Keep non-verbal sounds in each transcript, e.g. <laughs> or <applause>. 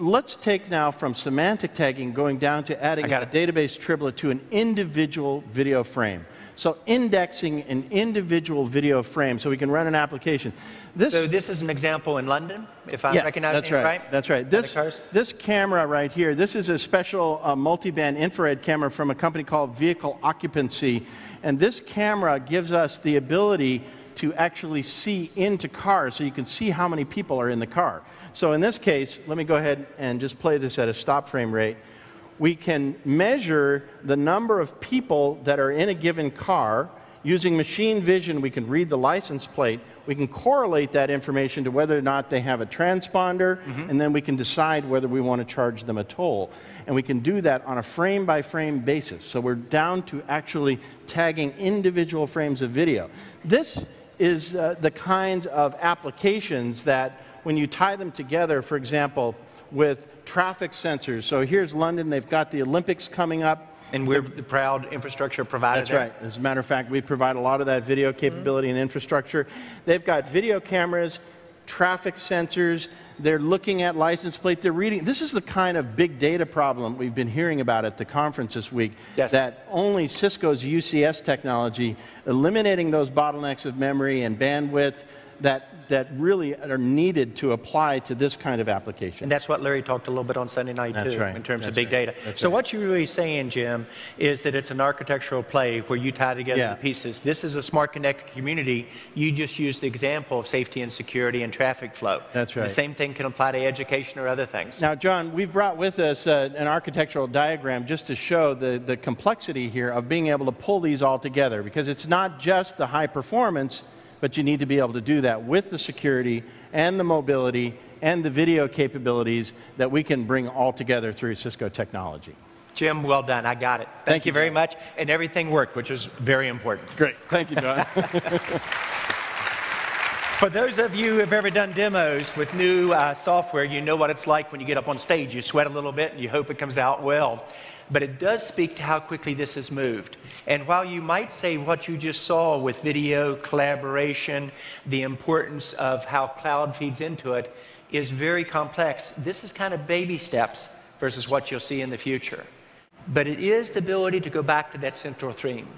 let's take now from semantic tagging going down to adding a database triplet to an individual video frame. So indexing an individual video frame so we can run an application. This, so this is an example in London, if I'm yeah, recognizing that's right, it right? That's right. This, this camera right here, this is a special uh, multi-band infrared camera from a company called Vehicle Occupancy. And this camera gives us the ability to actually see into cars so you can see how many people are in the car. So in this case, let me go ahead and just play this at a stop frame rate. We can measure the number of people that are in a given car. Using machine vision, we can read the license plate. We can correlate that information to whether or not they have a transponder, mm -hmm. and then we can decide whether we want to charge them a toll. And we can do that on a frame by frame basis. So we're down to actually tagging individual frames of video. This is uh, the kind of applications that when you tie them together, for example, with traffic sensors. So here's London, they've got the Olympics coming up. And we're the proud infrastructure provider. That's right. As a matter of fact, we provide a lot of that video capability mm -hmm. and infrastructure. They've got video cameras, traffic sensors. They're looking at license plate. They're reading. This is the kind of big data problem we've been hearing about at the conference this week. Yes. That only Cisco's UCS technology, eliminating those bottlenecks of memory and bandwidth, that, that really are needed to apply to this kind of application. And that's what Larry talked a little bit on Sunday night, that's too, right. in terms that's of big right. data. That's so right. what you're really saying, Jim, is that it's an architectural play where you tie together yeah. the pieces. This is a smart connected community. You just use the example of safety and security and traffic flow. That's right. The same thing can apply to education or other things. Now, John, we've brought with us uh, an architectural diagram just to show the, the complexity here of being able to pull these all together because it's not just the high performance, but you need to be able to do that with the security and the mobility and the video capabilities that we can bring all together through Cisco technology. Jim, well done. I got it. Thank, Thank you you very much. And everything worked, which is very important. Great. Thank you, John. <laughs> For those of you who have ever done demos with new uh, software, you know what it's like when you get up on stage. You sweat a little bit and you hope it comes out well. But it does speak to how quickly this has moved. And while you might say what you just saw with video, collaboration, the importance of how cloud feeds into it is very complex, this is kind of baby steps versus what you'll see in the future. But it is the ability to go back to that central theme.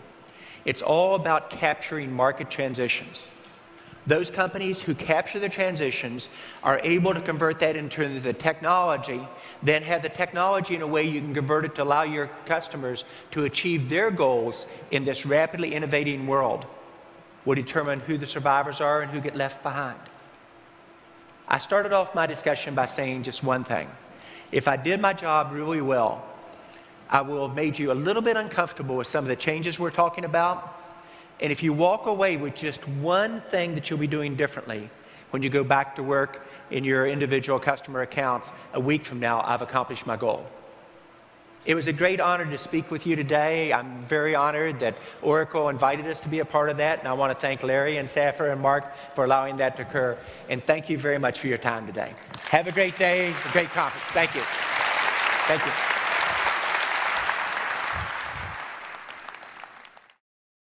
It's all about capturing market transitions. Those companies who capture the transitions are able to convert that into the technology, then have the technology in a way you can convert it to allow your customers to achieve their goals in this rapidly innovating world will determine who the survivors are and who get left behind. I started off my discussion by saying just one thing. If I did my job really well, I will have made you a little bit uncomfortable with some of the changes we're talking about, and if you walk away with just one thing that you'll be doing differently when you go back to work in your individual customer accounts a week from now, I've accomplished my goal. It was a great honor to speak with you today. I'm very honored that Oracle invited us to be a part of that, and I want to thank Larry and Safra and Mark for allowing that to occur. And thank you very much for your time today. Have a great day, a great conference. Thank you. Thank you.